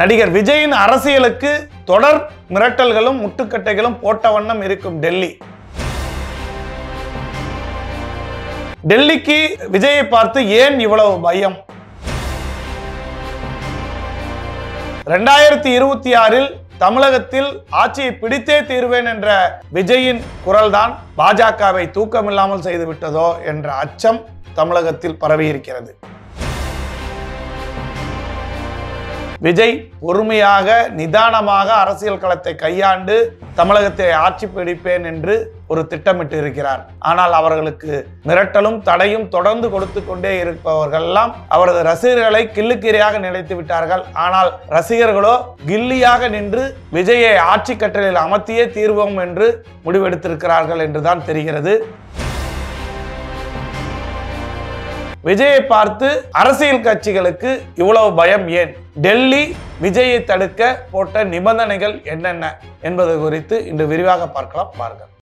நடிகர் விஜயின் அரசியலுக்கு தொடர் மிரட்டல்களும் முட்டுக்கட்டைகளும் போட்ட வண்ணம் இருக்கும் டெல்லி. டெல்லிக்கு விஜயை பார்த்து ஏன் இவ்வளவு பயம்? ரெண்டாயிரத்தி இருபத்தி ஆறில் தமிழகத்தில் ஆட்சியை பிடித்தே தீர்வேன் என்ற விஜயின் குரல்தான் பாஜகவை தூக்கமில்லாமல் செய்துவிட்டதோ என்ற அச்சம் தமிழகத்தில் பரவியிருக்கிறது. விஜய் பொறுமையாக நிதானமாக அரசியல் களத்தை கையாண்டு தமிழகத்தை ஆட்சி பிடிப்பேன் என்று ஒரு திட்டமிட்டு இருக்கிறார் ஆனால் அவர்களுக்கு மிரட்டலும் தடையும் தொடர்ந்து கொடுத்து கொண்டே இருப்பவர்கள்லாம் அவரது ரசிகர்களை கில்லுக்கீரையாக நினைத்து விட்டார்கள். ஆனால் ரசிகர்களோ கில்லியாக நின்று விஜயை ஆட்சி கட்டளையில் அமர்த்தியே தீர்வோம் என்று முடிவெடுத்திருக்கிறார்கள் என்றுதான் தெரிகிறது. விஜயை பார்த்து அரசியல் கட்சிகளுக்கு இவ்வளவு பயம் ஏன்? டெல்லி விஜயை தடுக்க போட்ட நிபந்தனைகள் என்னென்ன என்பது குறித்து இன்று விரிவாக பார்க்கலாம். பாருங்கள்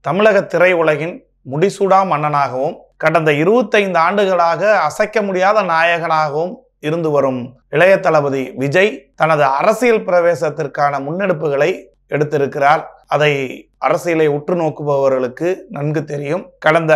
தமிழக திரையுலகின் முடிசூடா மன்னனாகவும் கடந்த இருபத்தைந்து ஆண்டுகளாக அசைக்க முடியாத நாயகனாகவும் இருந்து வரும் இளைய தளபதி விஜய் தனது அரசியல் பிரவேசத்திற்கான முன்னெடுப்புகளை எடுத்திருக்கிறார். அதை அரசியலை உற்று நோக்குபவர்களுக்கு நன்கு தெரியும். கடந்த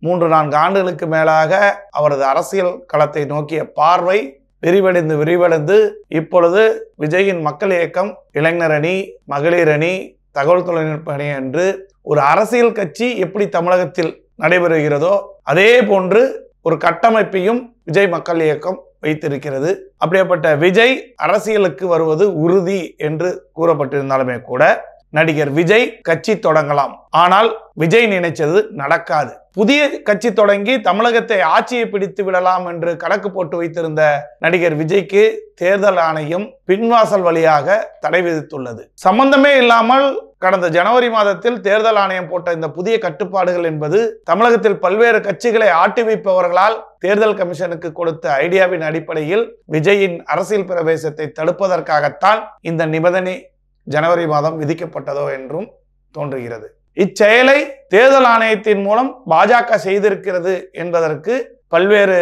மூன்று நான்கு ஆண்டுகளுக்கு மேலாக அவரது அரசியல் களத்தை நோக்கிய பார்வை விரிவடைந்து விரிவடைந்து இப்பொழுது விஜயின் மக்கள் இயக்கம் இளைஞர் அணி மகளிர் அணி தகவல் தொழில்நுட்ப அணி என்று ஒரு அரசியல் கட்சி எப்படி தமிழகத்தில் நடைபெறுகிறதோ அதே போன்று ஒரு கட்டமைப்பையும் விஜய் மக்கள் இயக்கம் வைத்திருக்கிறது. அப்படியேப்பட்ட விஜய் அரசியலுக்கு வருவது உறுதி என்று கூறப்பட்டிருந்தாலுமே கூட நடிகர் விஜய் கட்சி தொடங்கலாம். ஆனால் விஜய் நினைச்சது நடக்காது. புதிய கட்சி தொடங்கி தமிழகத்தை ஆட்சியை பிடித்து விடலாம் என்று கணக்கு போட்டு வைத்திருந்த நடிகர் விஜய்க்கு தேர்தல் ஆணையம் பின்வாசல் வழியாக தடை விதித்துள்ளது. சம்பந்தமே இல்லாமல் கடந்த ஜனவரி மாதத்தில் தேர்தல் ஆணையம் போட்ட இந்த புதிய கட்டுப்பாடுகள் என்பது தமிழகத்தில் பல்வேறு கட்சிகளை ஆட்டி வைப்பவர்களால் தேர்தல் கமிஷனுக்கு கொடுத்த ஐடியாவின் அடிப்படையில் விஜயின் அரசியல் பிரவேசத்தை தடுப்பதற்காகத்தான் இந்த நிபந்தனை ஜனவரி மாதம் விதிக்கப்பட்டதோ என்றும் தோன்றுகிறது. இச்செயலை தேர்தல் ஆணையத்தின் மூலம் பாஜக செய்திருக்கிறது என்பதற்கு பல்வேறு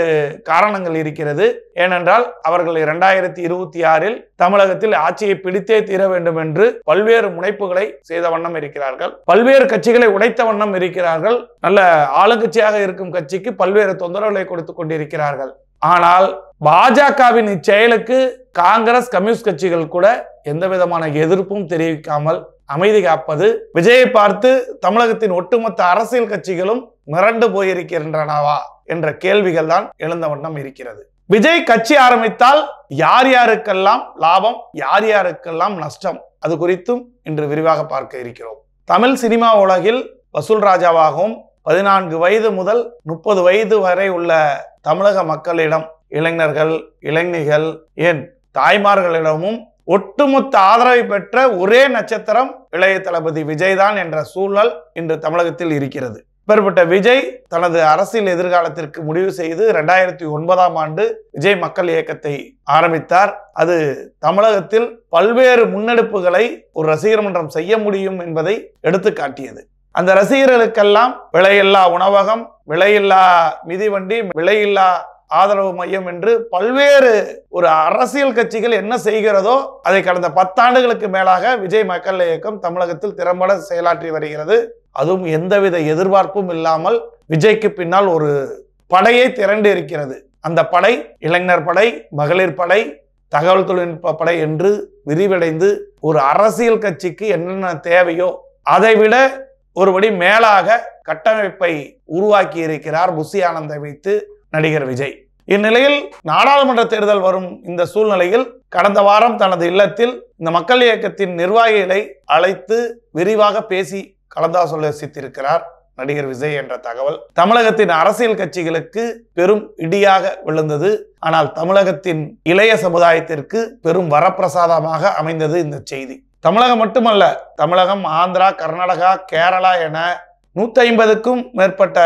காரணங்கள் இருக்கிறது. ஏனென்றால் அவர்கள் இரண்டாயிரத்தி இருபத்தி ஆறில் தமிழகத்தில் ஆட்சியை பிடித்தே தீர வேண்டும் என்று பல்வேறு முனைப்புகளை செய்த வண்ணம் இருக்கிறார்கள். பல்வேறு கட்சிகளை உடைத்த வண்ணம் இருக்கிறார்கள். நல்ல ஆளுங்கட்சியாக இருக்கும் கட்சிக்கு பல்வேறு தொந்தரவுகளை கொடுத்து கொண்டிருக்கிறார்கள். ஆனால் பாஜகவின் இச்செயலுக்கு காங்கிரஸ் கம்யூனிஸ்ட் கட்சிகள் கூட எந்த விதமான எதிர்ப்பும் தெரிவிக்காமல் அமைதி காப்பது விஜயை பார்த்து தமிழகத்தின் ஒட்டுமொத்த அரசியல் கட்சிகளும் மிரண்டு போயிருக்கின்றனவா என்ற கேள்விகள் தான் எழுந்த வண்ணம் இருக்கிறது. விஜய் கட்சி ஆரம்பித்தால் யார் யாருக்கெல்லாம் லாபம் யார் யாருக்கெல்லாம் நஷ்டம்? அது குறித்தும் இன்று விரிவாக பார்க்க இருக்கிறோம். தமிழ் சினிமா உலகில் வசூல் ராஜாவாகவும் பதினான்கு வயது முதல் முப்பது வயது வரை உள்ள தமிழக மக்களிடம் இளைஞர்கள் இளைஞர்கள் ஏன் தாய்மார்களிடமும் ஒட்டுமொத்த ஆதரவை பெற்ற ஒரே நட்சத்திரம் இளைய தளபதி விஜய் தான் என்ற சூழல் இன்று தமிழகத்தில் இருக்கிறது. இப்பேற்பட்ட விஜய் தனது அரசியல் எதிர்காலத்திற்கு முடிவு செய்து இரண்டாயிரத்தி ஒன்பதாம் ஆண்டு விஜய் மக்கள் இயக்கத்தை ஆரம்பித்தார். அது தமிழகத்தில் பல்வேறு முன்னெடுப்புகளை ஒரு ரசிகர் மன்றம் செய்ய முடியும் என்பதை எடுத்து காட்டியது அந்த ரசிகர்களுக்கெல்லாம் விலையில்லா உணவகம் விலையில்லா மிதிவண்டி விலையில்லா ஆதரவு மையம் என்று பல்வேறு ஒரு அரசியல் கட்சிகள் என்ன செய்கிறதோ அதை கடந்த பத்தாண்டுகளுக்கு மேலாக விஜய் மக்கள் இயக்கம் தமிழகத்தில் திறம்பட செயலாற்றி வருகிறது. அதுவும் எந்தவித எதிர்பார்ப்பும் இல்லாமல் விஜய்க்கு பின்னால் ஒரு படையை திரண்டு இருக்கிறது. அந்த படை இளைஞர் படை மகளிர் படை தகவல் தொழில்நுட்ப படை என்று விரிவடைந்து ஒரு அரசியல் கட்சிக்கு என்னென்ன தேவையோ அதைவிட ஒருபடி மேலாக கட்டமைப்பை உருவாக்கி இருக்கிறார் புசி ஆனந்தை வைத்து நடிகர் விஜய். இந்நிலையில் நாடாளுமன்ற தேர்தல் வரும் இந்த சூழ்நிலையில் கடந்த வாரம் தனது இல்லத்தில் இந்த மக்கள் இயக்கத்தின் நிர்வாகிகளை அழைத்து விரிவாக பேசி கலந்தாலோசித்திருக்கிறார் நடிகர் விஜய் என்ற தகவல். தமிழகத்தின் அரசியல் கட்சிகளுக்கு பெரும் இடியாக விழுந்தது. ஆனால் தமிழகத்தின் இளைய சமுதாயத்திற்கு பெரும் வரப்பிரசாதமாக அமைந்தது இந்த செய்தி. தமிழகம் மட்டுமல்ல தமிழகம் ஆந்திரா கர்நாடகா கேரளா என நூத்தி ஐம்பதுக்கும் மேற்பட்ட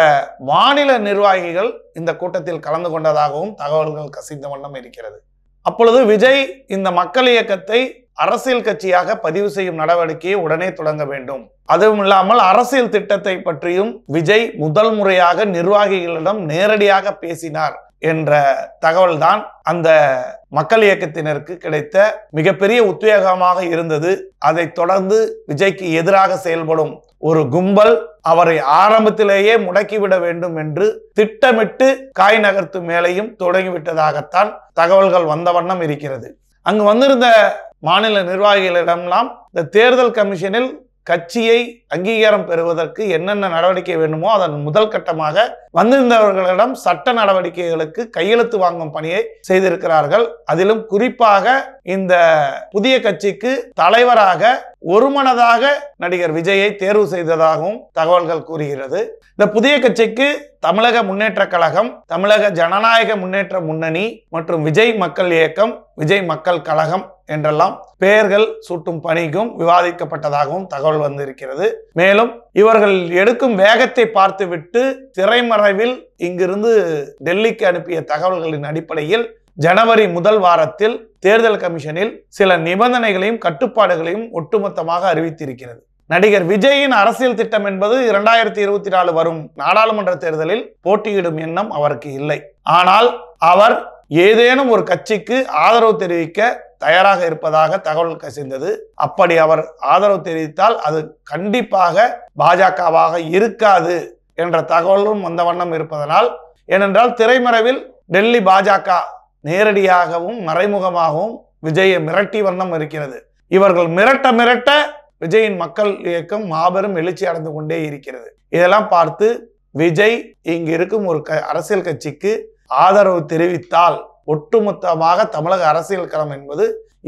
மாநில நிர்வாகிகள் இந்த கூட்டத்தில் கலந்து கொண்டதாகவும் தகவல்கள் கசிந்த வண்ணம் இருக்கிறது. அப்பொழுது விஜய் இந்த மக்கள் இயக்கத்தை அரசியல் கட்சியாக பதிவு செய்யும் நடவடிக்கையை உடனே தொடங்க வேண்டும். அதுவும் இல்லாமல் அரசியல் திட்டத்தை பற்றியும் விஜய் முதல் முறையாக நிர்வாகிகளிடம் நேரடியாக பேசினார் என்ற தகவல்தான் அந்த மக்கள் இயக்கத்தினருக்கு கிடைத்த மிகப்பெரிய உத்வேகமாக இருந்தது. அதைத் தொடர்ந்து விஜய்க்கு எதிராக செயல்படும் ஒரு கும்பல் அவரை ஆரம்பத்திலேயே முடக்கிவிட வேண்டும் என்று திட்டமிட்டு காய் நகர்த்து மேலையும் தொடங்கிவிட்டதாகத்தான் தகவல்கள் வந்த வண்ணம் இருக்கிறது. அங்கு வந்திருந்த மாநில நிர்வாகிகளிடம்லாம் இந்த தேர்தல் கமிஷனில் கட்சியை அங்கீகாரம் பெறுவதற்கு என்னென்ன நடவடிக்கை வேண்டுமோ அதன் முதல் கட்டமாக வந்திருந்தவர்களிடம் சட்ட நடவடிக்கைகளுக்கு கையெழுத்து வாங்கும் பணியை செய்திருக்கிறார்கள். அதிலும் குறிப்பாக இந்த புதிய கட்சிக்கு தலைவராக ஒருமனதாக நடிகர் விஜயை தேர்வு செய்ததாகவும் தகவல்கள் கூறுகிறது. இந்த புதிய கட்சிக்கு தமிழக முன்னேற்ற கழகம் தமிழக ஜனநாயக முன்னேற்ற முன்னணி மற்றும் விஜய் மக்கள் இயக்கம் விஜய் மக்கள் கழகம் என்றெல்லாம் பெயர்கள் சூட்டும் பணிக்கும் விவாதிக்கப்பட்டதாகவும் தகவல் வந்திருக்கிறது. மேலும் இவர்கள் எடுக்கும் வேகத்தை பார்த்துவிட்டு திரைமறைவில் இங்கிருந்து டெல்லிக்கு அனுப்பிய தகவல்களின் அடிப்படையில் ஜனவரி முதல் வாரத்தில் தேர்தல் கமிஷனில் சில நிபந்தனைகளையும் கட்டுப்பாடுகளையும் ஒட்டுமொத்தமாக அறிவித்திருக்கிறது. நடிகர் விஜயின் அரசியல் திட்டம் என்பது இரண்டாயிரத்தி இருபத்தி நாலு வரும் நாடாளுமன்ற தேர்தலில் போட்டியிடும் எண்ணம் அவருக்கு இல்லை. ஆனால் அவர் ஏதேனும் ஒரு கட்சிக்கு ஆதரவு தெரிவிக்க தயாராக இருப்பதாக தகவல் கசிந்தது. அப்படி அவர் ஆதரவு தெரிவித்தால் அது கண்டிப்பாக பாஜகவாக இருக்காது என்ற தகவலும் வந்த வண்ணம் இருப்பதனால் ஏனென்றால் திரைமறைவில் டெல்லி பாஜக நேரடியாகவும் மறைமுகமாகவும் விஜயை மிரட்டி வண்ணம் இருக்கிறது. இவர்கள் மிரட்ட மிரட்ட விஜயின் மக்கள் இயக்கம் மாபெரும் எழுச்சி அடைந்து கொண்டே இருக்கிறது. இதெல்லாம் பார்த்து விஜய் இங்கு இருக்கும் ஒரு க அரசியல் கட்சிக்கு ஆதரவு தெரிவித்தால் ஒட்டுமொத்தமாக தமிழக அரசியல் களம் என்பது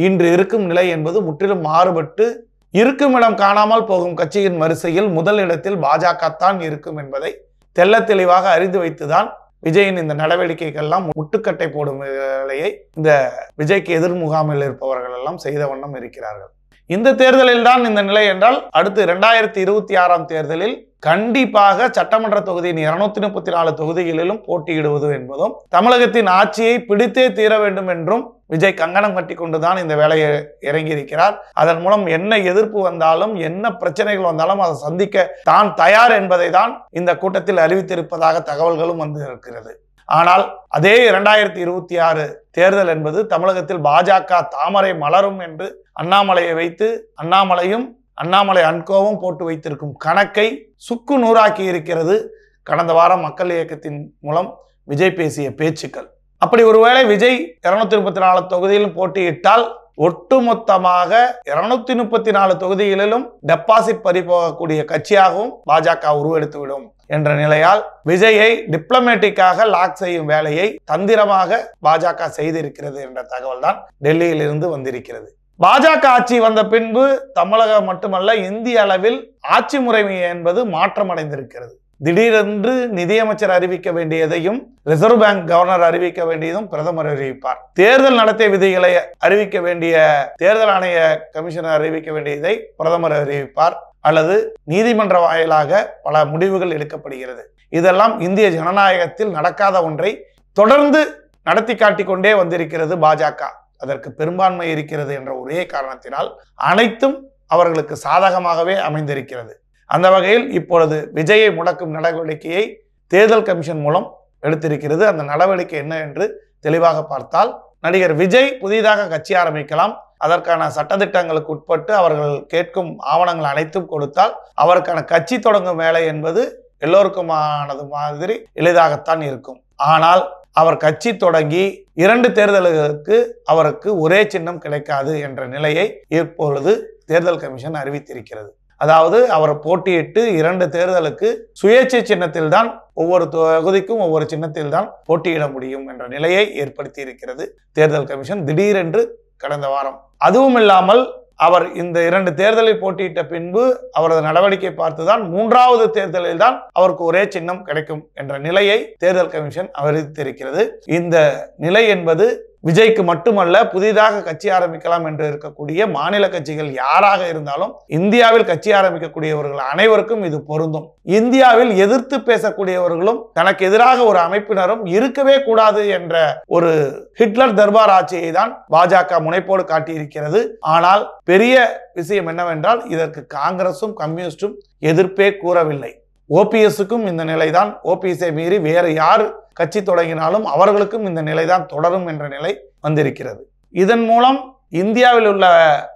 இன்று இருக்கும் நிலை என்பது முற்றிலும் மாறுபட்டு இருக்கும் இடம் காணாமல் போகும் கட்சியின் வரிசையில் முதல் இடத்தில் பாஜக தான் இருக்கும் என்பதை தெள்ள தெளிவாக அறிந்து வைத்துதான் விஜயின் இந்த நடவடிக்கைகள்லாம் முட்டுக்கட்டை போடும் வேலையை இந்த விஜய்க்கு எதிர் முகாமில் இருப்பவர்கள் எல்லாம் செய்த வண்ணம் இருக்கிறார்கள். இந்த தேர்தலில் தான் இந்த நிலை என்றால் அடுத்து இரண்டாயிரத்தி இருபத்தி ஆறாம் தேர்தலில் கண்டிப்பாக சட்டமன்ற தொகுதியின் இருநூத்தி முப்பத்தி நாலு தொகுதிகளிலும் போட்டியிடுவது என்பதும் தமிழகத்தின் ஆட்சியை பிடித்தே தீர வேண்டும் என்றும் விஜய் கங்கணம் கட்டி கொண்டுதான் இந்த வேலையை இறங்கியிருக்கிறார். அதன் மூலம் என்ன எதிர்ப்பு வந்தாலும் என்ன பிரச்சனைகள் வந்தாலும் அதை சந்திக்க தான் தயார் என்பதை தான் இந்த கூட்டத்தில் அறிவித்திருப்பதாக தகவல்களும் வந்து இருக்கிறது. ஆனால் அதே இரண்டாயிரத்தி இருபத்தி ஆறு தேர்தல் என்பது தமிழகத்தில் பாஜக தாமரை மலரும் என்று அண்ணாமலையை வைத்து அண்ணாமலையும் அண்ணாமலை அன்கோவும் போட்டு வைத்திருக்கும் கணக்கை சுக்கு நூறாக்கி இருக்கிறது கடந்த வாரம் மக்கள் இயக்கத்தின் மூலம் விஜய் பேசிய பேச்சுக்கள். அப்படி ஒருவேளை விஜய் இருநூத்தி முப்பத்தி நாலு தொகுதியிலும் போட்டியிட்டால் ஒட்டுமொத்தமாக இருநூத்தி முப்பத்தி நாலு தொகுதிகளிலும் டெபாசிட் பறிபோகக்கூடிய கட்சியாகவும் பாஜக உருவெடுத்துவிடும் என்ற நிலையால் விஜயை டிப்ளமேட்டிக்காக லாக் செய்யும் வேலையை தந்திரமாக பாஜக செய்திருக்கிறது என்ற தகவல் தான் டெல்லியில் இருந்து வந்திருக்கிறது. பாஜக ஆட்சி வந்த பின்பு தமிழகம் மட்டுமல்ல இந்திய அளவில் ஆட்சி முறைமை என்பது மாற்றமடைந்திருக்கிறது. திடீரென்று நிதியமைச்சர் அறிவிக்க வேண்டியதையும் ரிசர்வ் பேங்க் கவர்னர் அறிவிக்க வேண்டியதும் பிரதமர் அறிவிப்பார். தேர்தல் நடத்தை விதிகளை அறிவிக்க வேண்டிய தேர்தல் ஆணைய கமிஷனர் அறிவிக்க வேண்டியதை பிரதமர் அறிவிப்பார். அல்லது நீதிமன்ற வாயிலாக பல முடிவுகள் எடுக்கப்படுகிறது. இதெல்லாம் இந்திய ஜனநாயகத்தில் நடக்காத ஒன்றை தொடர்ந்து நடத்தி காட்டிக் கொண்டே வந்திருக்கிறது பாஜக. அதற்கு பெரும்பான்மை இருக்கிறது என்ற ஒரே காரணத்தினால் அனைத்தும் அவர்களுக்கு சாதகமாகவே அமைந்திருக்கிறது. அந்த வகையில் இப்பொழுது விஜயை முடக்கும் நடவடிக்கையை தேர்தல் கமிஷன் மூலம் எடுத்திருக்கிறது. அந்த நடவடிக்கை என்ன என்று தெளிவாக பார்த்தால் நடிகர் விஜய் புதிதாக கட்சி ஆரம்பிக்கலாம். அதற்கான சட்டத்திட்டங்களுக்கு உட்பட்டு அவர்கள் கேட்கும் ஆவணங்கள் அனைத்தும் கொடுத்தால் அவருக்கான கட்சி தொடங்கும் வேலை என்பது எல்லோருக்குமானது மாதிரி எளிதாகத்தான் இருக்கும். ஆனால் அவர் கட்சி தொடங்கி இரண்டு தேர்தல்களுக்கு அவருக்கு ஒரே சின்னம் கிடைக்காது என்ற நிலையை இப்பொழுது தேர்தல் கமிஷன் அறிவித்திருக்கிறது. அதாவது அவர் போட்டியிட்டு இரண்டு தேர்தலுக்கு சுயேட்சை சின்னத்தில் தான் ஒவ்வொரு தொகுதிக்கும் ஒவ்வொரு சின்னத்தில் தான் போட்டியிட முடியும் என்ற நிலையை ஏற்படுத்தி இருக்கிறது தேர்தல் கமிஷன் திடீரென்று கடந்த வாரம். அதுவும் இல்லாமல் அவர் இந்த இரண்டு தேர்தலில் போட்டியிட்ட பின்பு அவரது நடவடிக்கை பார்த்துதான் மூன்றாவது தேர்தலில் தான் அவருக்கு ஒரே சின்னம் கிடைக்கும் என்ற நிலையை தேர்தல் கமிஷன் அறிவித்திருக்கிறது இந்த நிலை என்பது விஜய்க்கு மட்டுமல்ல புதிதாக கட்சி ஆரம்பிக்கலாம் என்று இருக்கக்கூடிய மாநில கட்சிகள் யாராக இருந்தாலும் இந்தியாவில் கட்சி ஆரம்பிக்கக்கூடியவர்கள் அனைவருக்கும் இது பொருந்தும். இந்தியாவில் எதிர்த்து பேசக்கூடியவர்களும் தனக்கு எதிராக ஒரு அமைப்பினரும் இருக்கவே கூடாது என்ற ஒரு ஹிட்லர் தர்பார் ஆட்சியை தான் பாஜக முனைப்போடு காட்டியிருக்கிறது. ஆனால் பெரிய விஷயம் என்னவென்றால் இதற்கு காங்கிரசும் கம்யூனிஸ்டும் எதிர்ப்பே கூறவில்லை. ஓபிஎஸ்க்கும் இந்த நிலைதான். ஓபிஎஸ்ஐ மீறி வேறு யார் கட்சி தொடங்கினாலும் அவர்களுக்கும் இந்த நிலைதான் தொடரும் என்ற நிலை வந்திருக்கிறது. இதன் மூலம் இந்தியாவில் உள்ள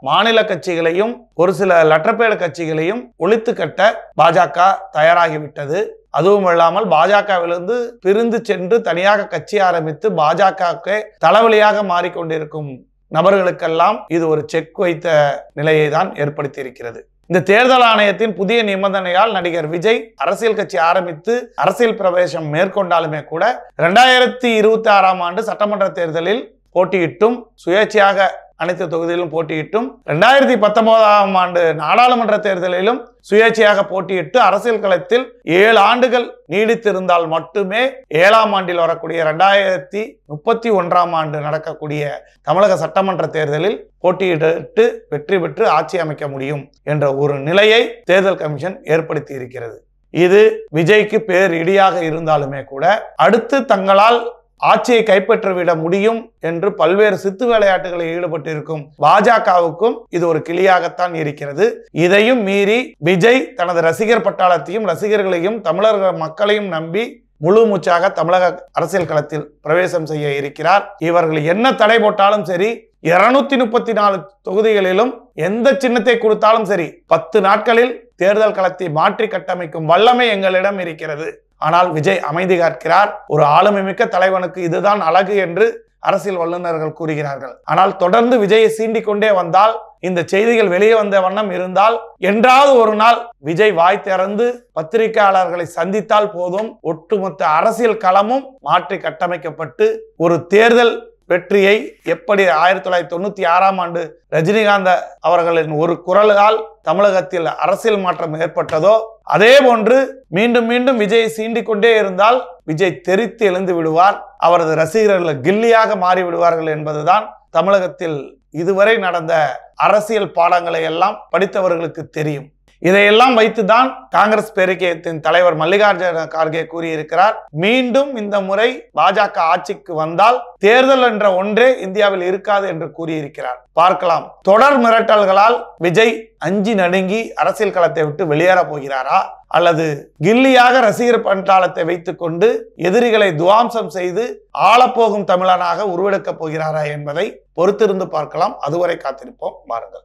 மாநில கட்சிகளையும் ஒரு சில லற்றப்பேடு கட்சிகளையும் ஒழித்து கட்ட பாஜக தயாராகிவிட்டது. அதுவும் இல்லாமல் பாஜகவிலிருந்து பிரிந்து சென்று தனியாக கட்சி ஆரம்பித்து பாஜகவுக்கு தலைவலியாக மாறிக்கொண்டிருக்கும் நபர்களுக்கெல்லாம் இது ஒரு செக் வைத்த நிலையை தான் ஏற்படுத்தி இருக்கிறது இந்த தேர்தல் ஆணையத்தின் புதிய நிபந்தனையால் நடிகர் விஜய் அரசியல் கட்சி ஆரம்பித்து அரசியல் பிரவேசம் மேற்கொண்டாலுமே கூட இரண்டாயிரத்தி இருபத்தி ஆறாம் ஆண்டு சட்டமன்ற தேர்தலில் போட்டியிட்டும் சுயேட்சையாக அனைத்து தொகுதியிலும் போட்டியிட்டும் ரெண்டாயிரத்தி பத்தொன்பதாம் ஆண்டு நாடாளுமன்ற தேர்தலிலும் சுயேட்சையாக போட்டியிட்டு அரசியல் களத்தில் ஏழு ஆண்டுகள் நீடித்திருந்தால் மட்டுமே ஏழாம் ஆண்டில் வரக்கூடிய ரெண்டாயிரத்தி முப்பத்தி ஒன்றாம் ஆண்டு நடக்கக்கூடிய தமிழக சட்டமன்ற தேர்தலில் போட்டியிட்டு வெற்றி பெற்று ஆட்சி அமைக்க முடியும் என்ற ஒரு நிலையை தேர்தல் கமிஷன் ஏற்படுத்தி இருக்கிறது இது விஜய்க்கு பேர் இடியாக இருந்தாலுமே கூட அடுத்து தங்களால் ஆட்சியை கைப்பற்றிவிட முடியும் என்று பல்வேறு சித்து விளையாட்டுகளில் ஈடுபட்டிருக்கும் பாஜகவுக்கும் இது ஒரு கிளியாகத்தான் இருக்கிறது. இதையும் மீறி விஜய் தனது ரசிகர் பட்டாளத்தையும் ரசிகர்களையும் தமிழர்கள் மக்களையும் நம்பி முழு மூச்சாக தமிழக அரசியல் களத்தில் பிரவேசம் செய்ய இருக்கிறார். இவர்கள் என்ன தடை போட்டாலும் சரி இருநூத்தி முப்பத்தி நாலு தொகுதிகளிலும் எந்த சின்னத்தை கொடுத்தாலும் சரி பத்து நாட்களில் தேர்தல் களத்தை மாற்றி கட்டமைக்கும் வல்லமை எங்களிடம் இருக்கிறது. ஆனால் விஜய் அமைதி காக்கிறார். ஒரு ஆளுமை மிக்க தலைவனுக்கு இதுதான் அழகு என்று அரசியல் வல்லுநர்கள் கூறுகிறார்கள். ஆனால் தொடர்ந்து விஜயை சீண்டிக் கொண்டே வந்தால் இந்த செய்திகள் வெளியே வந்த வண்ணம் இருந்தால் என்றாவது ஒரு நாள் விஜய் வாய் திறந்து பத்திரிகையாளர்களை சந்தித்தால் போதும் ஒட்டுமொத்த அரசியல் களமும் மாற்றி கட்டமைக்கப்பட்டு ஒரு தேர்தல் வெற்றியை எப்படி ஆயிரத்தி தொள்ளாயிரத்தி தொண்ணூத்தி ஆறாம் ஆண்டு ரஜினிகாந்த் அவர்களின் ஒரு குரலால் தமிழகத்தில் அரசியல் மாற்றம் ஏற்பட்டதோ அதே போன்று மீண்டும் மீண்டும் விஜய் சீண்டிக்கொண்டே இருந்தால் விஜய் தெரித்து எழுந்து விடுவார் அவரது ரசிகர்கள் கில்லியாக மாறி விடுவார்கள் என்பதுதான் தமிழகத்தில் இதுவரை நடந்த அரசியல் பாடங்களை எல்லாம் படித்தவர்களுக்கு தெரியும். இதையெல்லாம் வைத்துதான் காங்கிரஸ் பேரிக்கையத்தின் தலைவர் மல்லிகார்ஜுன கார்கே கூறியிருக்கிறார். மீண்டும் இந்த முறை பாஜக ஆட்சிக்கு வந்தால் தேர்தல் என்ற ஒன்றே இந்தியாவில் இருக்காது என்று கூறியிருக்கிறார். பார்க்கலாம். தொடர் மிரட்டல்களால் விஜய் அஞ்சி நடுங்கி அரசியல் களத்தை விட்டு வெளியேற போகிறாரா? அல்லது கில்லியாக ரசிகர் பண்டாளத்தை வைத்துக் கொண்டு எதிரிகளை துவாம்சம் செய்து ஆளப்போகும் தமிழனாக உருவெடுக்கப் போகிறாரா என்பதை பொறுத்திருந்து பார்க்கலாம். அதுவரை காத்திருப்போம். பாருங்கள்